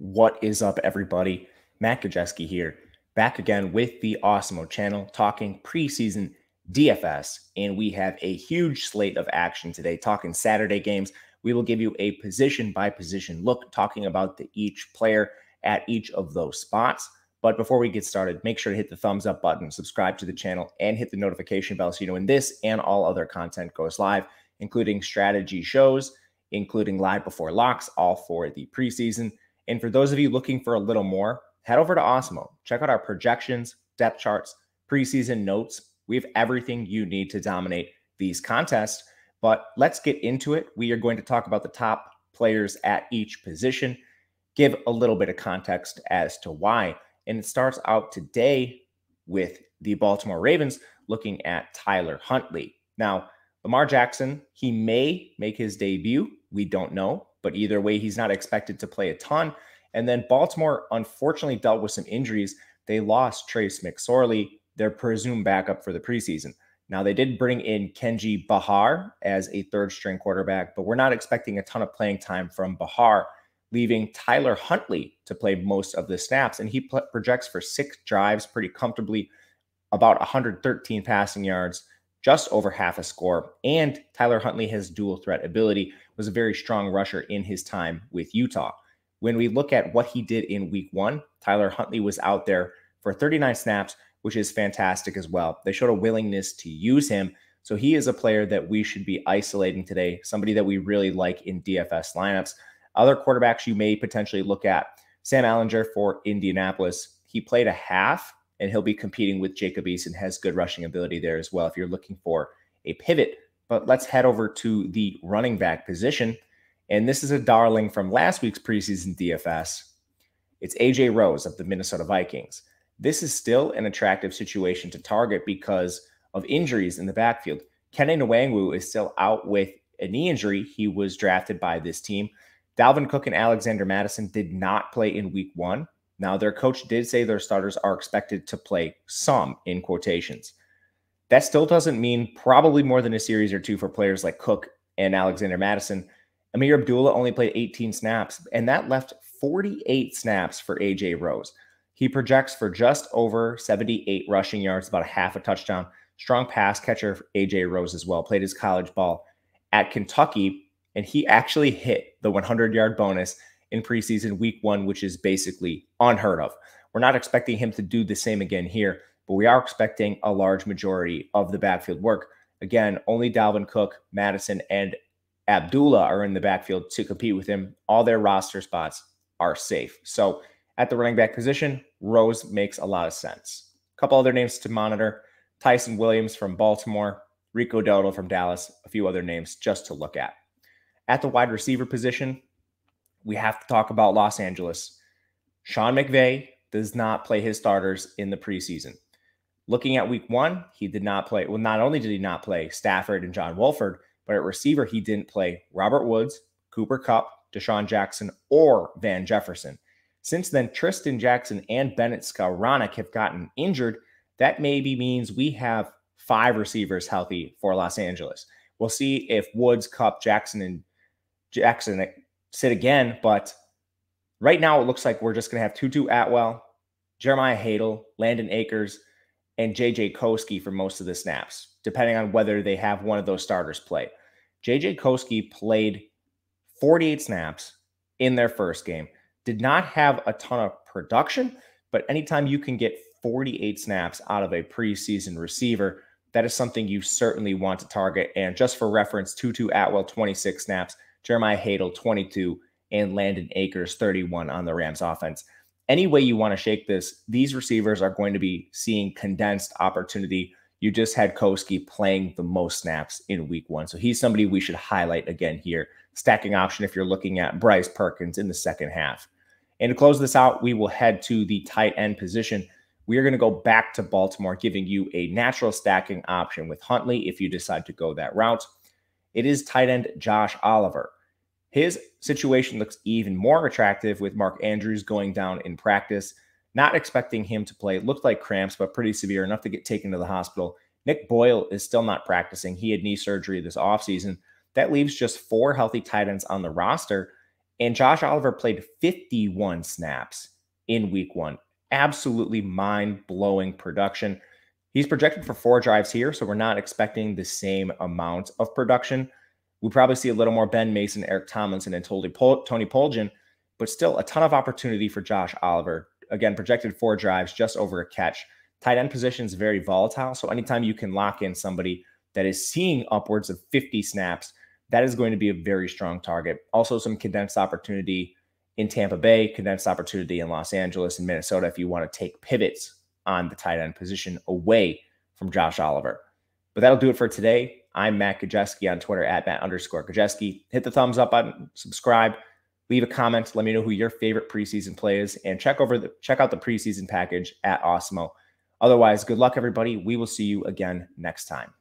What is up, everybody? Matt Gajewski here, back again with the Awesemo channel, talking preseason DFS. And we have a huge slate of action today, talking Saturday games. We will give you a position by position look, talking about the each player at each of those spots. But before we get started, make sure to hit the thumbs up button, subscribe to the channel, and hit the notification bell so you know when this and all other content goes live, including strategy shows, including live before locks, all for the preseason and for those of you looking for a little more, head over to Awesemo. Check out our projections, depth charts, preseason notes. We have everything you need to dominate these contests. But let's get into it. We are going to talk about the top players at each position, give a little bit of context as to why. And it starts out today with the Baltimore Ravens looking at Tyler Huntley. Now, Lamar Jackson, he may make his debut. We don't know. But either way, he's not expected to play a ton. And then Baltimore unfortunately dealt with some injuries. They lost Trace McSorley, their presumed backup for the preseason. Now, they did bring in Kenji Bahar as a third string quarterback, but we're not expecting a ton of playing time from Bahar, leaving Tyler Huntley to play most of the snaps. And he projects for six drives pretty comfortably, about 113 passing yards, just over half a score. And Tyler Huntley has dual threat ability, was a very strong rusher in his time with Utah. When we look at what he did in week one, Tyler Huntley was out there for 39 snaps, which is fantastic as well. They showed a willingness to use him. So he is a player that we should be isolating today, somebody that we really like in DFS lineups. Other quarterbacks you may potentially look at Sam Ehlinger for Indianapolis. He played a half and he'll be competing with Jacob Eason, has good rushing ability there as well if you're looking for a pivot but let's head over to the running back position. And this is a darling from last week's preseason DFS. It's AJ Rose of the Minnesota Vikings. This is still an attractive situation to target because of injuries in the backfield. Kene Nwangwu is still out with a knee injury. He was drafted by this team. Dalvin Cook and Alexander Mattison did not play in week one. Now, their coach did say their starters are expected to play some in quotations. That still doesn't mean probably more than a series or two for players like Cook and Alexander Mattison. Ameer Abdullah only played 18 snaps, and that left 48 snaps for AJ Rose. He projects for just over 78 rushing yards, about a half a touchdown. Strong pass catcher AJ Rose as well. Played his college ball at Kentucky, and he actually hit the 100 yard bonus in preseason week one, which is basically unheard of. We're not expecting him to do the same again here but we are expecting a large majority of the backfield work. Again, only Dalvin Cook, Mattison, and Abdullah are in the backfield to compete with him. All their roster spots are safe. So at the running back position, Rose makes a lot of sense. A couple other names to monitor Ty'Son Williams from Baltimore, Rico Dowdle from Dallas, a few other names just to look at. At the wide receiver position, we have to talk about Los Angeles. Sean McVay does not play his starters in the preseason. Looking at week one, he did not play. Well, not only did he not play Stafford and John Wolford, but at receiver, he didn't play Robert Woods, Cooper Kupp, DeSean Jackson, or Van Jefferson. Since then, Trishton Jackson and Bennett Skowronek have gotten injured. That maybe means we have five receivers healthy for Los Angeles. We'll see if Woods, Kupp, Jackson, and Jackson sit again. But right now, it looks like we're just going to have Tutu Atwell, Jeremiah Haydel, Landen Akers, and JJ Koski for most of the snaps, depending on whether they have one of those starters play. JJ Koski played 48 snaps in their first game, did not have a ton of production, but anytime you can get 48 snaps out of a preseason receiver, that is something you certainly want to target. And just for reference, Tutu Atwell, 26 snaps, Jeremiah Haydel, 22, and Landen Akers, 31 on the Rams offense any way you want to shake this, these receivers are going to be seeing condensed opportunity. You just had Koski playing the most snaps in week one. So he's somebody we should highlight again here. Stacking option if you're looking at Bryce Perkins in the second half. And to close this out, we will head to the tight end position. We are going to go back to Baltimore, giving you a natural stacking option with Huntley if you decide to go that route. It is tight end Josh Oliver. His situation looks even more attractive with Mark Andrews going down in practice. Not expecting him to play. It looked like cramps, but pretty severe enough to get taken to the hospital. Nick Boyle is still not practicing. He had knee surgery this offseason. That leaves just four healthy tight ends on the roster. And Josh Oliver played 51 snaps in week one. Absolutely mind blowing production. He's projected for four drives here, so we're not expecting the same amount of production. We probably see a little more Ben Mason, Eric Tomlinson, and Tony Poljan, but still a ton of opportunity for Josh Oliver. Again, projected four drives, just over a catch. Tight end position is very volatile. So anytime you can lock in somebody that is seeing upwards of 50 snaps, that is going to be a very strong target. Also, some condensed opportunity in Tampa Bay, condensed opportunity in Los Angeles and Minnesota if you want to take pivots on the tight end position away from Josh Oliver. But that'll do it for today. I'm Matt Gajewski on Twitter at Matt underscore Gajewski. Hit the thumbs up button, subscribe, leave a comment. Let me know who your favorite preseason play is, and check over the check out the preseason package at Awesemo. Otherwise, good luck, everybody. We will see you again next time.